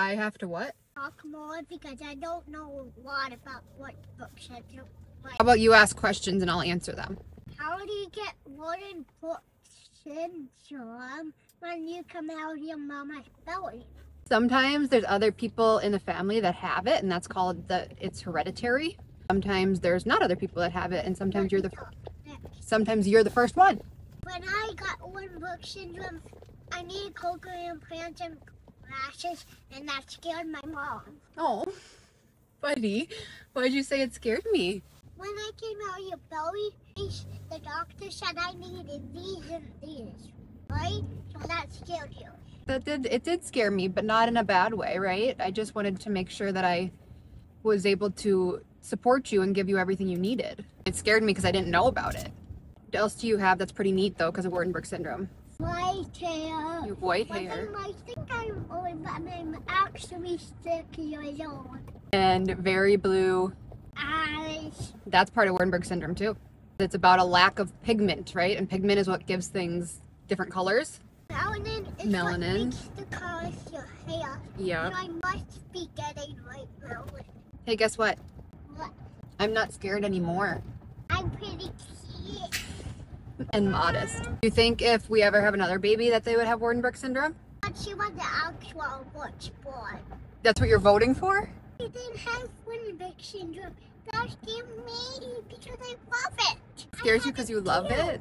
I have to what? talk more because I don't know a lot about what book syndrome. Like, How about you ask questions and I'll answer them? how do you get wooden book syndrome when you come out of your mama's belly? Sometimes there's other people in the family that have it and that's called the it's hereditary. Sometimes there's not other people that have it and sometimes you're the sometimes you're the first one. When I got Waardenburg syndrome, I needed cochlear implants and and that scared my mom. Oh, buddy, why'd you say it scared me? When I came out of your belly, the doctor said I needed these and these, right? So that scared you. That did it did scare me, but not in a bad way, right? I just wanted to make sure that I was able to support you and give you everything you needed. It scared me because I didn't know about it. What else do you have that's pretty neat though because of Waardenburg syndrome? White hair. You have white But hair I think I'm old, but I'm actually six years old. and very blue. Eyes. That's part of Waardenburg syndrome too. It's about a lack of pigment, right? And pigment is what gives things different colors. Melanin is Melanin. what makes the colors your hair. Yeah. So I must be getting right melanin. Hey, guess what? What? I'm not scared anymore I'm pretty cute. and modest. Do you think if we ever have another baby that they would have Waardenburg syndrome? But she was the actual butch boy. That's what you're voting for? He didn't have Winnebago syndrome. That scared me because I love it. Scares you because you love it?